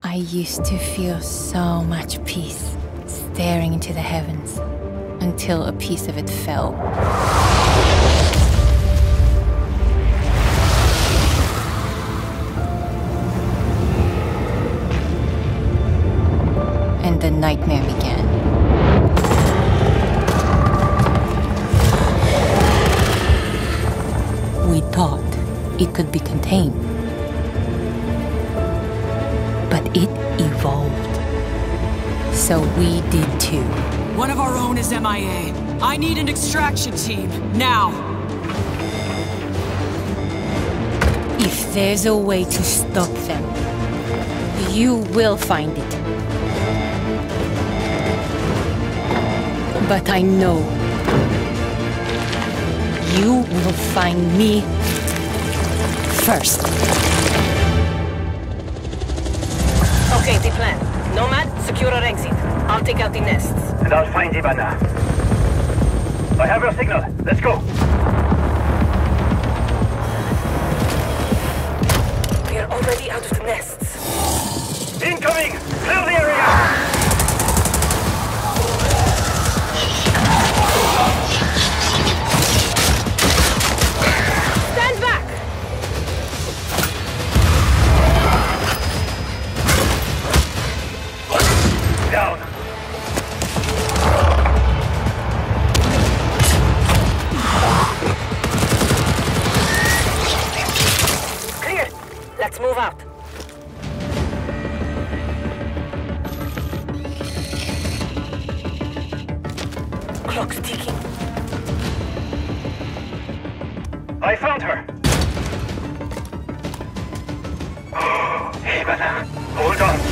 I used to feel so much peace staring into the heavens until a piece of it fell. And the nightmare began. We thought it could be contained. But it evolved. So we did too. One of our own is MIA. I need an extraction team, now! If there's a way to stop them, you will find it. But I know you will find me first. Okay, the plan. Nomad, secure our exit. I'll take out the nests. And I'll find Ivana. I have your signal. Let's go. We're already out of the nests. Incoming! Clock's ticking. I found her. Ivana, hold on.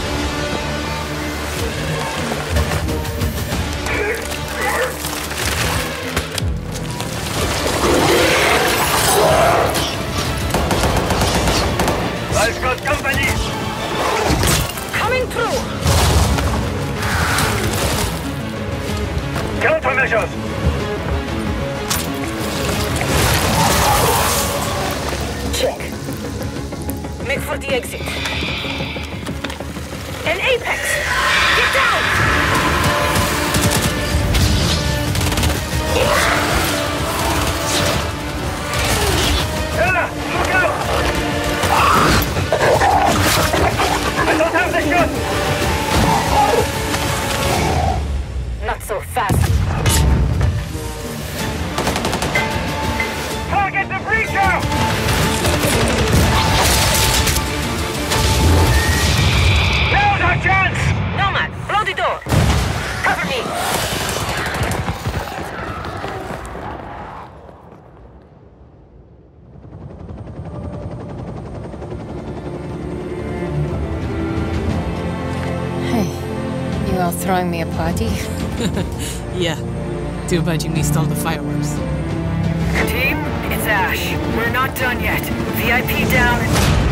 Check. Make for the exit. An apex! Get down! Look out! I don't have the gun. Not so fast. Hey, throwing me a party? Yeah. Too bad you missed all the fireworks. Team, it's Ash. We're not done yet. VIP down and...